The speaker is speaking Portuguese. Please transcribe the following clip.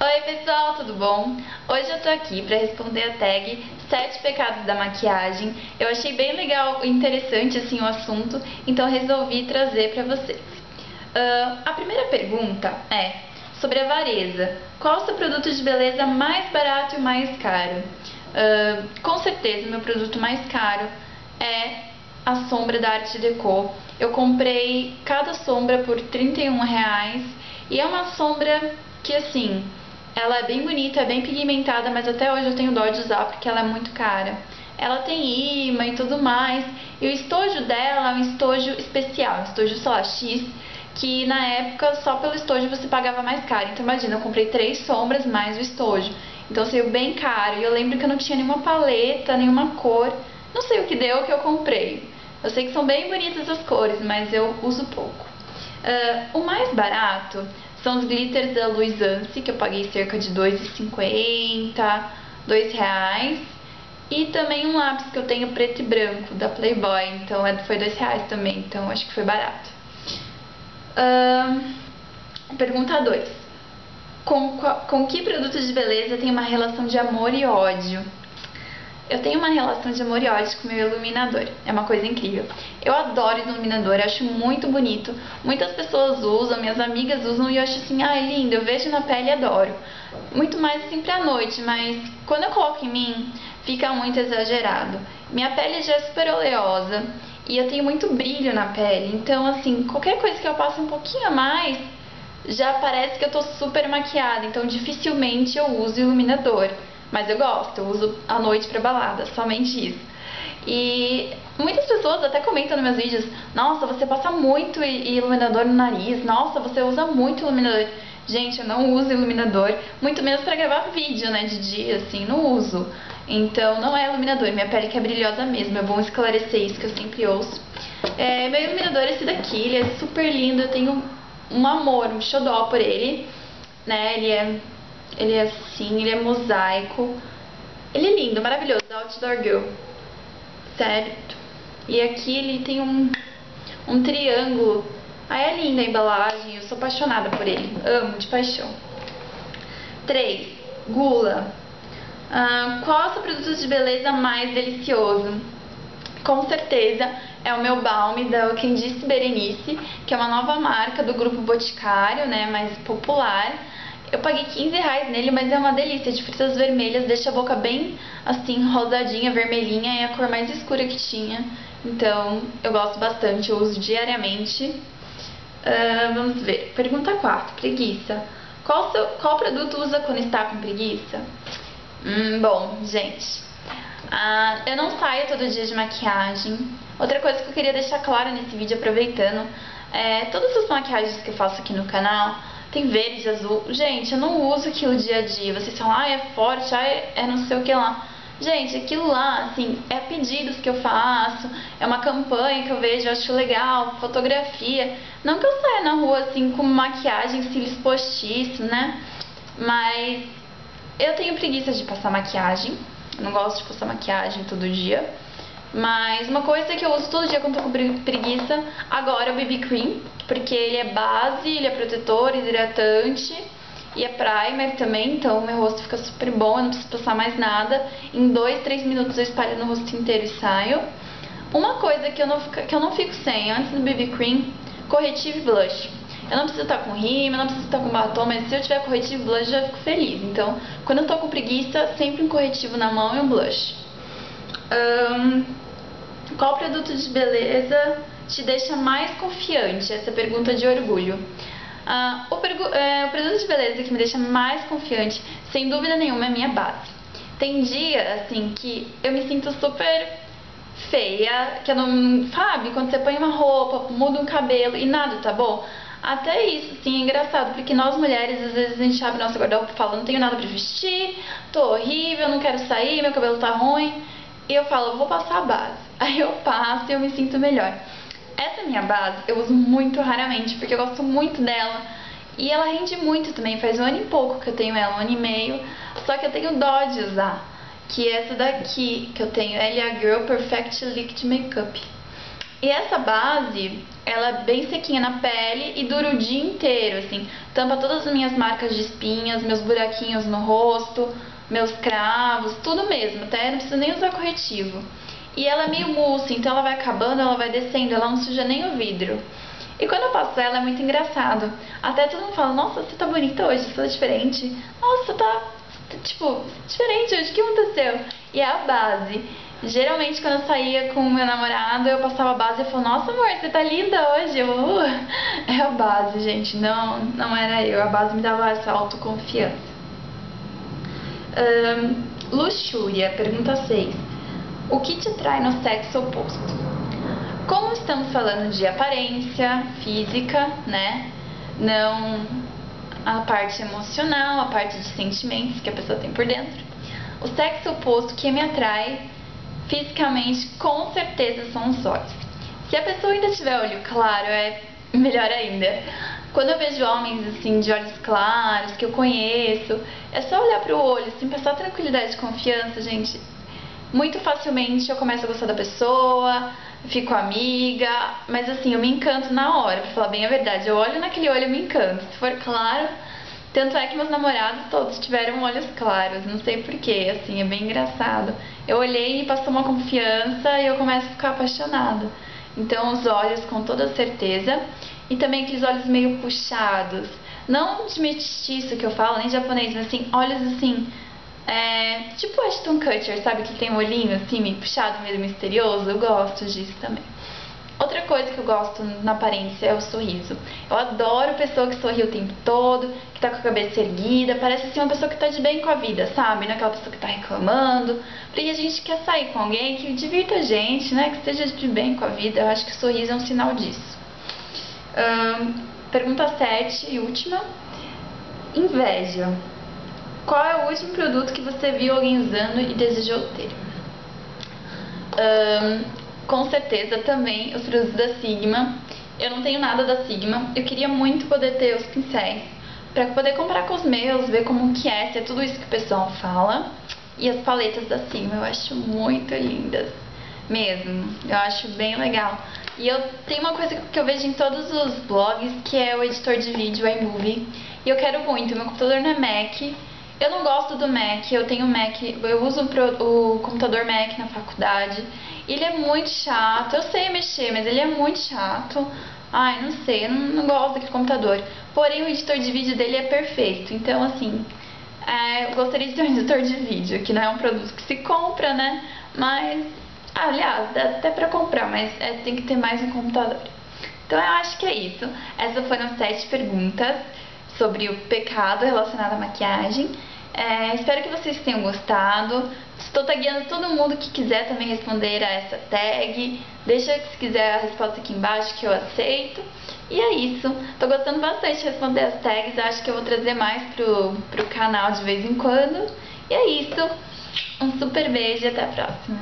Oi pessoal, tudo bom? Hoje eu tô aqui para responder a tag 7 pecados da maquiagem. Eu achei bem legal e interessante assim o assunto, então resolvi trazer para vocês. Uh, a primeira pergunta é sobre a avareza. Qual o seu produto de beleza mais barato e mais caro? Uh, com certeza, meu produto mais caro é a sombra da Arte Deco. Eu comprei cada sombra por 31 reais e é uma sombra que assim ela é bem bonita, é bem pigmentada, mas até hoje eu tenho dó de usar porque ela é muito cara. Ela tem imã e tudo mais, e o estojo dela é um estojo especial, um estojo, lá, X, que na época só pelo estojo você pagava mais caro. Então imagina, eu comprei três sombras mais o estojo. Então saiu bem caro, e eu lembro que eu não tinha nenhuma paleta, nenhuma cor, não sei o que deu que eu comprei. Eu sei que são bem bonitas as cores, mas eu uso pouco. Uh, o mais barato são os glitters da Luisance, que eu paguei cerca de R$ 2,50, R$ reais. E também um lápis que eu tenho preto e branco, da Playboy, então é, foi R$ reais também, então acho que foi barato. Uh, pergunta 2. Com, com que produto de beleza tem uma relação de amor e ódio? Eu tenho uma relação de amor e ódio com meu iluminador. É uma coisa incrível. Eu adoro iluminador, acho muito bonito. Muitas pessoas usam, minhas amigas usam e eu acho assim, ai, ah, lindo, eu vejo na pele e adoro. Muito mais assim pra noite, mas quando eu coloco em mim, fica muito exagerado. Minha pele já é super oleosa e eu tenho muito brilho na pele. Então, assim, qualquer coisa que eu passe um pouquinho a mais, já parece que eu tô super maquiada. Então, dificilmente eu uso iluminador. Mas eu gosto, eu uso à noite pra balada, somente isso. E muitas pessoas até comentam nos meus vídeos: Nossa, você passa muito iluminador no nariz, nossa, você usa muito iluminador. Gente, eu não uso iluminador, muito menos para gravar vídeo, né, de dia, assim, não uso. Então, não é iluminador, minha pele que é brilhosa mesmo, é bom esclarecer isso que eu sempre ouço. É, meu iluminador é esse daqui, ele é super lindo, eu tenho um amor, um xodó por ele, né, ele é ele é assim, ele é mosaico. Ele é lindo, maravilhoso, Outdoor Girl. Certo. E aqui ele tem um, um triângulo. Ah, é linda a embalagem, eu sou apaixonada por ele. Amo, de paixão. 3. Gula. Ah, qual é o seu produto de beleza mais delicioso? Com certeza é o meu balme da Disse Berenice, que é uma nova marca do grupo Boticário, né, mais popular. Eu paguei 15 reais nele, mas é uma delícia. De frutas vermelhas, deixa a boca bem assim, rosadinha, vermelhinha. É a cor mais escura que tinha. Então, eu gosto bastante, eu uso diariamente. Uh, vamos ver. Pergunta 4. Preguiça. Qual, seu, qual produto usa quando está com preguiça? Hum, bom, gente. Uh, eu não saio todo dia de maquiagem. Outra coisa que eu queria deixar clara nesse vídeo, aproveitando, é todas as maquiagens que eu faço aqui no canal tem verde, azul. Gente, eu não uso aquilo dia a dia. Vocês falam, ah, é forte, ah, é não sei o que lá. Gente, aquilo lá, assim, é pedidos que eu faço, é uma campanha que eu vejo, eu acho legal, fotografia. Não que eu saia na rua, assim, com maquiagem, cílios postiços, né? Mas eu tenho preguiça de passar maquiagem. Eu não gosto de passar maquiagem todo dia. Mas uma coisa que eu uso todo dia quando tô com preguiça agora é o BB Cream, porque ele é base, ele é protetor, hidratante e é primer também, então meu rosto fica super bom, eu não preciso passar mais nada. Em 2, 3 minutos eu espalho no rosto inteiro e saio. Uma coisa que eu não, que eu não fico sem antes do BB Cream, corretivo e blush. Eu não preciso estar com rímel, eu não preciso estar com batom, mas se eu tiver corretivo e blush eu já fico feliz. Então, quando eu tô com preguiça, sempre um corretivo na mão e um blush. Um, qual produto de beleza te deixa mais confiante? Essa pergunta de orgulho. Uh, o, é, o, produto de beleza que me deixa mais confiante, sem dúvida nenhuma, é a minha base. Tem dia, assim, que eu me sinto super feia, que eu não. Sabe? Quando você põe uma roupa, muda um cabelo e nada tá bom. Até isso, sim, é engraçado, porque nós mulheres, às vezes a gente abre nossa guarda-roupa e fala: não tenho nada pra vestir, tô horrível, não quero sair, meu cabelo tá ruim. E eu falo, vou passar a base. Aí eu passo e eu me sinto melhor. Essa minha base eu uso muito raramente, porque eu gosto muito dela. E ela rende muito também, faz um ano e pouco que eu tenho ela, um ano e meio. Só que eu tenho dó de usar, que é essa daqui, que eu tenho, LA Girl Perfect Liquid Makeup. E essa base, ela é bem sequinha na pele e dura o dia inteiro, assim. Tampa todas as minhas marcas de espinhas, meus buraquinhos no rosto, meus cravos, tudo mesmo, até não precisa nem usar corretivo. E ela é meio mousse, então ela vai acabando, ela vai descendo, ela não suja nem o vidro. E quando eu passo ela é muito engraçado. Até todo mundo fala, nossa, você tá bonita hoje, você tá diferente. Nossa, tá, tipo, diferente hoje, o que aconteceu? E é a base. Geralmente quando eu saía com o meu namorado, eu passava a base e falava, nossa amor, você tá linda hoje. Eu, uh, é a base, gente, não, não era eu. A base me dava essa autoconfiança. Um, luxúria, pergunta 6. O que te trai no sexo oposto? Como estamos falando de aparência física, né? Não a parte emocional, a parte de sentimentos que a pessoa tem por dentro. O sexo oposto que me atrai fisicamente, com certeza, são os olhos. Se a pessoa ainda tiver olho claro, é melhor ainda. Quando eu vejo homens assim de olhos claros, que eu conheço, é só olhar para o olho, assim, passar tranquilidade e confiança, gente. Muito facilmente eu começo a gostar da pessoa, fico amiga, mas assim, eu me encanto na hora, pra falar bem a verdade. Eu olho naquele olho e me encanto. Se for claro, tanto é que meus namorados todos tiveram olhos claros, não sei porquê, assim, é bem engraçado. Eu olhei e passou uma confiança e eu começo a ficar apaixonada. Então, os olhos com toda certeza. E também aqueles olhos meio puxados. Não de mestiço que eu falo, nem japonês, mas assim, olhos assim, é, tipo Ashton Kutcher, sabe? Que tem um olhinho assim, meio puxado, meio misterioso. Eu gosto disso também. Outra coisa que eu gosto na aparência é o sorriso. Eu adoro pessoa que sorri o tempo todo, que tá com a cabeça erguida, parece assim uma pessoa que tá de bem com a vida, sabe? Não é aquela pessoa que tá reclamando. Porque a gente quer sair com alguém que divirta a gente, né? Que esteja de bem com a vida. Eu acho que o sorriso é um sinal disso. Pergunta 7 e última. Inveja. Qual é o último produto que você viu alguém usando e desejou ter? Com certeza também os produtos da Sigma. Eu não tenho nada da Sigma. Eu queria muito poder ter os pincéis para poder comprar com os meus, ver como que é, se é tudo isso que o pessoal fala. E as paletas da Sigma eu acho muito lindas, mesmo. Eu acho bem legal. E eu tenho uma coisa que eu vejo em todos os blogs, que é o editor de vídeo, o iMovie. E eu quero muito, meu computador não é Mac, eu não gosto do Mac, eu tenho Mac, eu uso o computador Mac na faculdade. Ele é muito chato, eu sei mexer, mas ele é muito chato. Ai, não sei, eu não, não gosto daquele computador. Porém, o editor de vídeo dele é perfeito. Então, assim, é, eu gostaria de ter um editor de vídeo, que não é um produto que se compra, né? Mas, aliás, dá até pra comprar, mas é, tem que ter mais um computador. Então, eu acho que é isso. Essas foram sete perguntas sobre o pecado relacionado à maquiagem. É, espero que vocês tenham gostado. Estou tagueando todo mundo que quiser também responder a essa tag. Deixa se quiser a resposta aqui embaixo que eu aceito. E é isso. Estou gostando bastante de responder as tags. Acho que eu vou trazer mais pro, pro canal de vez em quando. E é isso. Um super beijo e até a próxima.